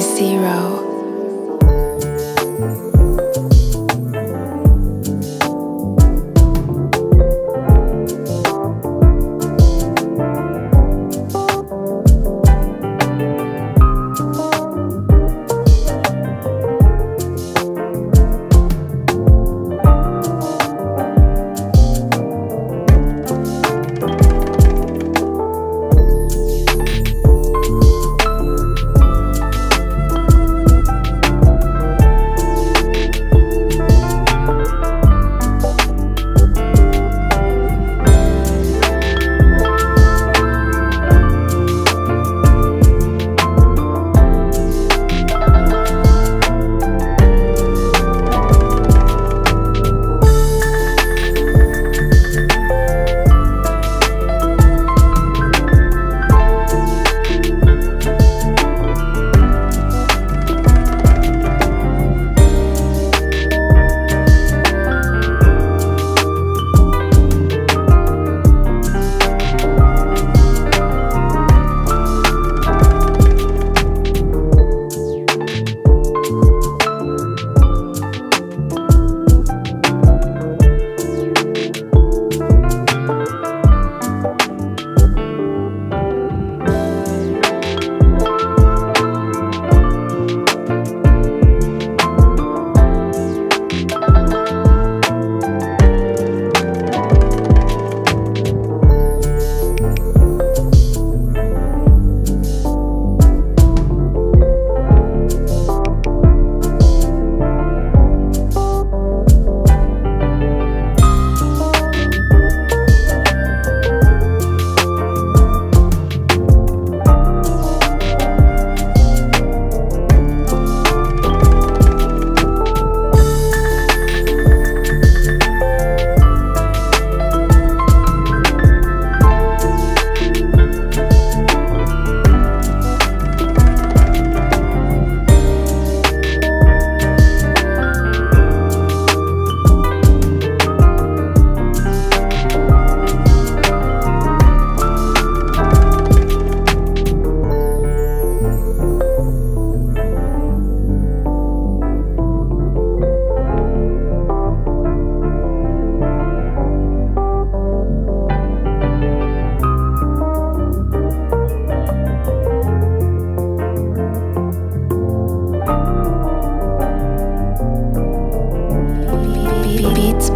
zero.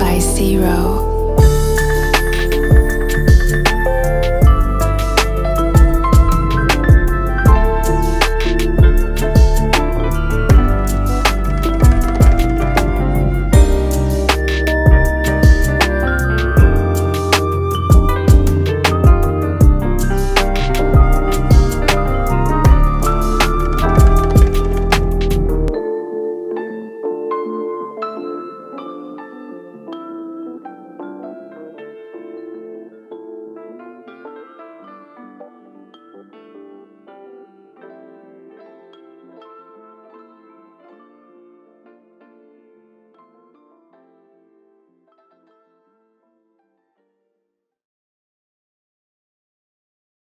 By Zero.